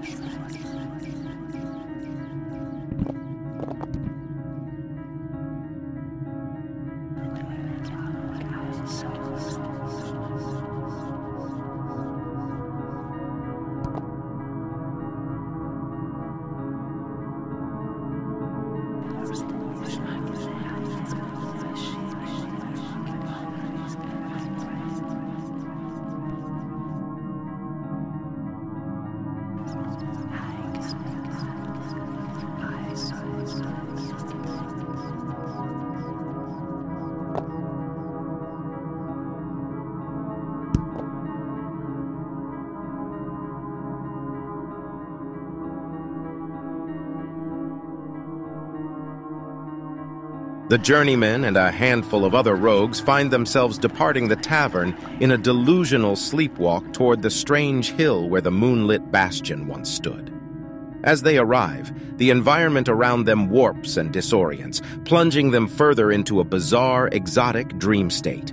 ます。The journeyman and a handful of other rogues find themselves departing the tavern in a delusional sleepwalk toward the strange hill where the moonlit bastion once stood. As they arrive, the environment around them warps and disorients, plunging them further into a bizarre, exotic dream state.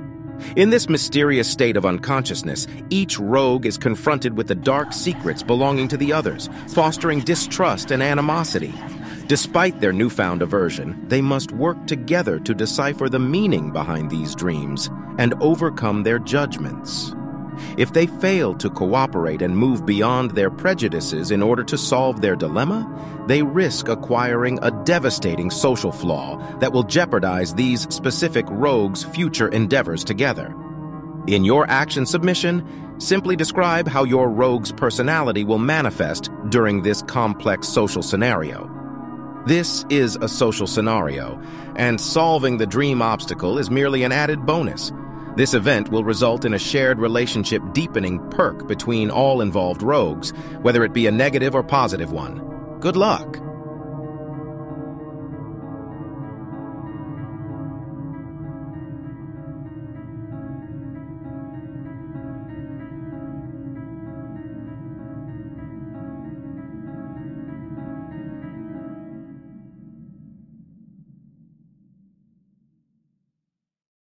In this mysterious state of unconsciousness, each rogue is confronted with the dark secrets belonging to the others, fostering distrust and animosity. Despite their newfound aversion, they must work together to decipher the meaning behind these dreams and overcome their judgments. If they fail to cooperate and move beyond their prejudices in order to solve their dilemma, they risk acquiring a devastating social flaw that will jeopardize these specific rogues' future endeavors together. In your action submission, simply describe how your rogue's personality will manifest during this complex social scenario. This is a social scenario, and solving the dream obstacle is merely an added bonus. This event will result in a shared relationship deepening perk between all involved rogues, whether it be a negative or positive one. Good luck!